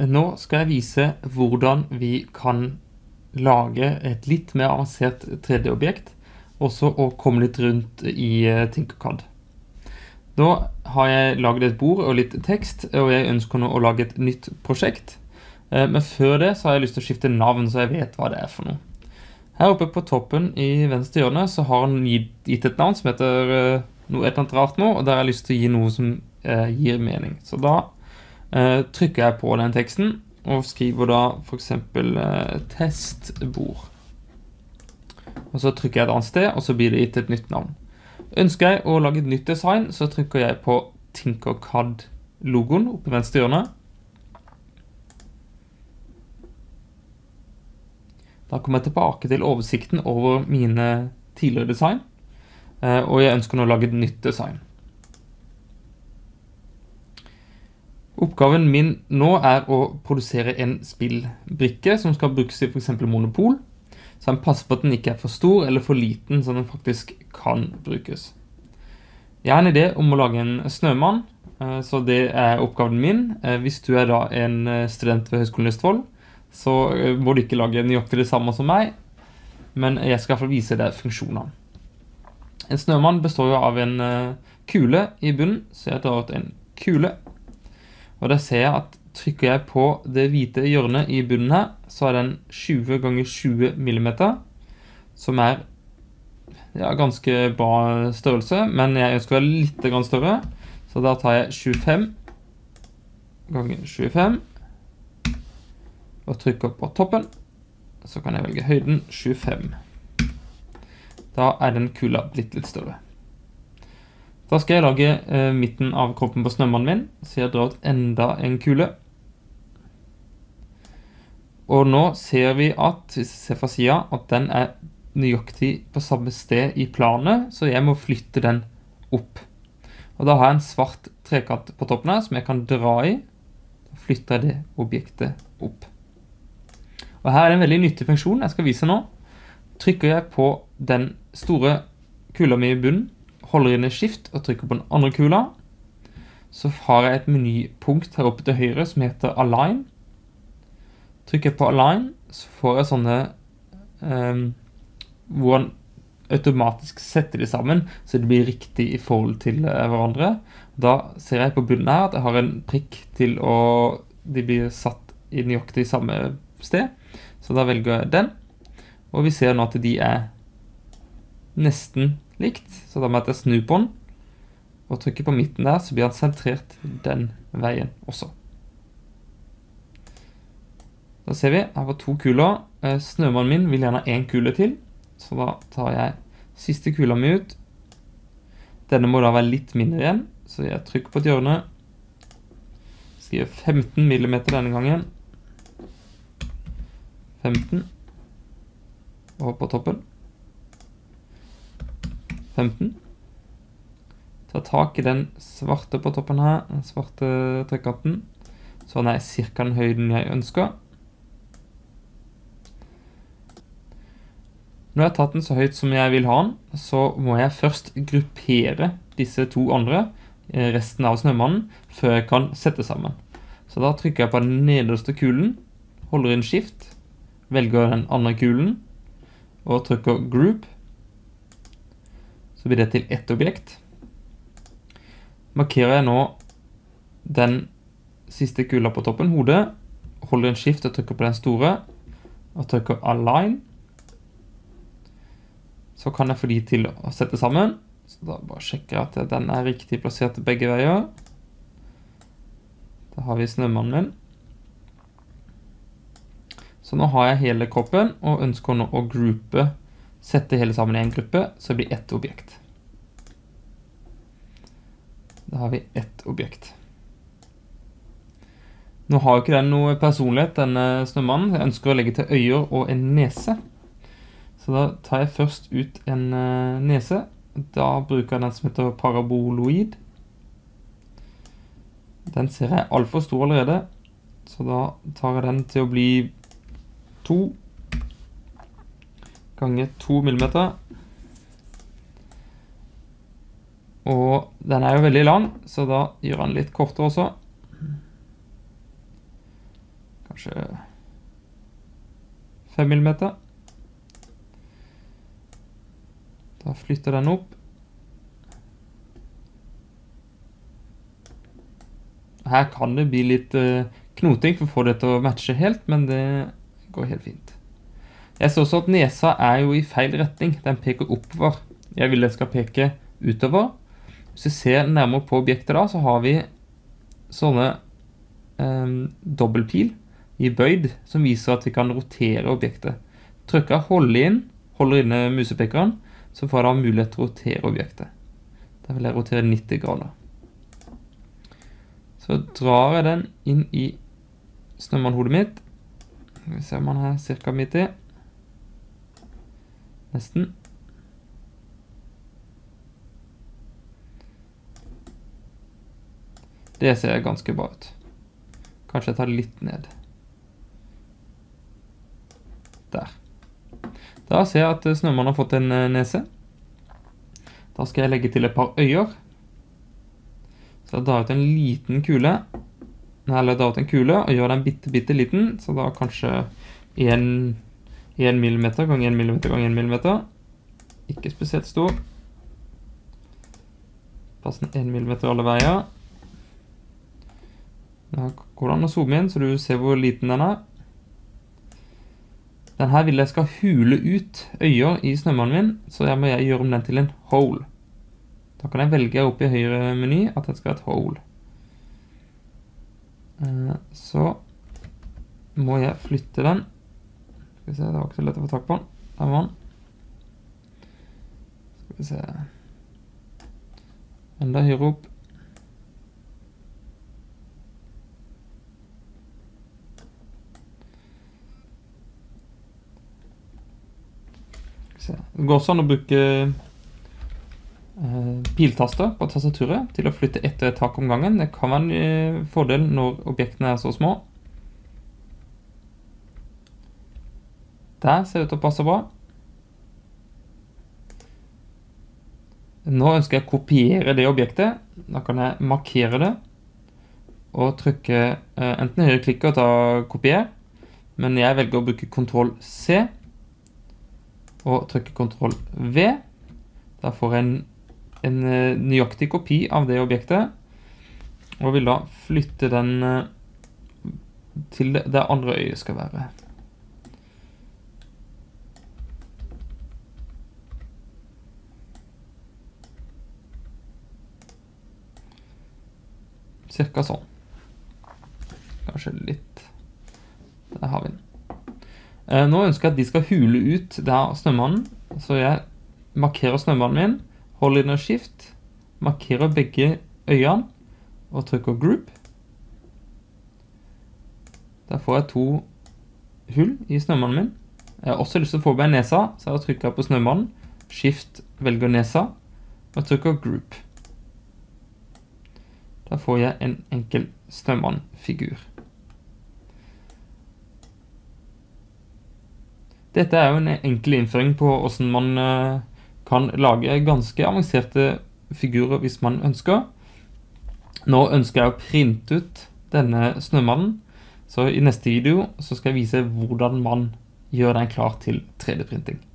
Nå skal jeg vise hvordan vi kan lage et litt mer avansert 3D-objekt, også å komme litt rundt i eh, Tinkercad. Da har jeg laget et bord og litt tekst, og jeg ønsker nå å lage et nytt prosjekt. Eh, men før det så har jeg lyst til å skifte navn, så jeg vet hva det er for noe. Her oppe på toppen i venstre hjørne så har han gitt et navn som heter eh, noe et eller annet rart nå, og der har jeg lyst til å gi noe som gir mening. Så da eh, trykker jeg på den teksten og skriver da f.eks. Eh, testbord. Og så trykker jeg et annet sted, og så blir det gitt et nytt navn. Ønsker jeg å lage et nytt design, så trykker jeg på Tinkercad-logoen oppe i venstre hjørne. Da kommer jeg tilbake til oversikten over mine tidligere design, eh, og jeg ønsker nå å lage et nytt design. Oppgaven min nå er å produsere en spillbrikke som skal brukes i f.eks. monopol. Så den passer på at den ikke er for stor eller for liten, så den faktisk kan brukes. Jeg har en idé om å lage en snømann, eh, så det er oppgaven min. Eh, hvis du er da en eh, student ved Høgskolen i Østfold, så må du ikke lage nøyaktig det samme som meg, men jeg skal iallfall vise deg funksjonene. En snømann består jo av en kule i bunnen, så jeg drar ut en kule og da ser jeg at trykker jeg på det hvite hjørnet i bunnen her, så er den 20 ganger 20 mm, som er ja, ganske bra størrelse, men jeg ønsker å være litt større, så da tar jeg 25 ganger 25 og trykker på toppen, så kan jeg velge høyden 25. Da er den kula blitt litt større. Da skal jeg lage eh, midten av kroppen på snømannen min, så jeg drar ut enda en kule. Og nå ser vi at, hvis vi ser fra sida, at den er nøyaktig på samme sted i planet, så jeg må flytte den opp. Og da har jeg en svart trekant på toppen her som jeg kan dra i. Da flytter jeg det objektet opp. Og her er det en veldig nyttig funksjon jeg skal vise nå. Trykker jeg på den store kula mi i bunnen, holder inne skift og trykker på den andre kula, så har jeg et menypunkt her oppe til høyre som heter Align. Trykker jeg på Align, så får jeg sånne um, hvor han automatisk setter de sammen, så det blir riktig i forhold til uh, hverandre. Da ser jeg på bunnen her at jeg har en prikk til å De blir satt i nøyaktig samme sted, så da velger jeg den. Og vi ser nå at de er nesten likt, så da må jeg snu på den og trykke på midten der, så blir han sentrert den veien også. Da ser vi, her var to kuler. Eh, snømannen min vil gjerne ha en kule til, så da tar jeg siste kula mi ut. Denne må da være litt mindre igjen, så jeg trykker på et hjørne. Skriver 15 millimeter denne gangen. 15. Og på toppen. 15. Ta tak i den svarte på toppen her, den svarte trekanten. den er cirka den høyden jeg ønsker. Når jeg har tatt den så høyt som jeg vil ha den, så må jeg først gruppere disse to andre, eh, resten av snømannen, før jeg kan sette sammen. Så da trykker jeg på den nederste kulen, holder inn skift, velger den andre kulen, og trykker group, så blir det til ett objekt. Markerer jeg nå den siste kula på toppen, hodet, holder en skift og trykker på den store, og trykker align, så kan jeg få de til å sette sammen. Så da bare sjekker jeg at den er riktig plassert begge veier. Da har vi snømannen min. Så nå har jeg hele kroppen, og ønsker nå å groupe Sette hele sammen i en gruppe, så det blir ett objekt. Da har vi ett objekt. Nå har jo ikke den noe personlighet, denne snømannen. Jeg ønsker å legge til øyer og en nese. Så da tar jeg først ut en uh, nese. Da bruker jeg den som heter paraboloid. Den ser jeg alt for stor allerede, så da tar jeg den til å bli to ganger 2 millimeter. Og den er jo veldig lang, så da gjør den litt kortere også. Kanskje 5 millimeter. Da flytter den opp. Her kan det bli litt uh, knoting for å få det til å matche helt, men det går helt fint. Jeg ser også at nesa er jo i feil retning. Den peker oppover. Jeg vil den skal peke utover. Hvis vi ser nærmere på objektet da, så har vi sånne um, dobbeltpil i bøyd som viser at vi kan rotere objektet. Trykker holde inn, holder inne musepekeren, så får jeg da mulighet til å rotere objektet. Da vil jeg rotere 90 grader. Så drar jeg den inn i snømannhodet mitt. Skal vi se om den er cirka midt i. Nesten. Det ser ganske bra ut. Kanskje jeg tar litt ned. Der. Da ser jeg at snømannen har fått en eh, nese. Da skal jeg legge til et par øyer. Så jeg drar ut en liten kule. Eller drar ut en kule og gjør den bitte, bitte liten. Så da kanskje 1, 1 mm ganger 1 mm ganger 1 mm. Ikke spesielt stor. Passen 1 mm alle veier. Da går det an å zoome inn, så du ser hvor liten den er. Den her vil jeg skal hule ut øyer i snømannen min, så jeg må gjøre om den til en hole. Da kan jeg velge opp i høyre meny at det skal være et hole. Eh, så må jeg flytte den. Skal vi se, det var ikke så lett å få tak på den. Der var den. Skal vi se. Enda høyere opp. Det går også an å bruke eh, piltaster på tastaturet til å flytte ett tak om gangen. Det kan være en eh, fordel når objektene er så små. Der ser det ut til å passe bra. Nå ønsker jeg å kopiere det objektet. Da kan jeg markere det og trykke eh, enten høyreklikk og ta kopier, men jeg velger å bruke Ctrl C. og trykke Ctrl V. Da får jeg en, eh, nøyaktig kopi av det objektet, og vil da flytte den eh, til det, det andre øyet skal være. Cirka sånn. Kanskje litt Der har vi den. Eh, nå ønsker jeg at de skal hule ut der snømannen, så jeg markerer snømannen min, holder inn og skift, markerer begge øynene og trykker group. Der får jeg to hull i snømannen min. Jeg har også lyst til å få meg nesa, så jeg trykker på snømannen, skift velger nesa og trykker group. Da får jeg en enkel snømannfigur. Dette er jo en enkel innføring på hvordan man eh, kan lage ganske avanserte figurer hvis man ønsker. Nå ønsker jeg å printe ut denne snømannen, så i neste video så skal jeg vise hvordan man gjør den klar til 3D-printing.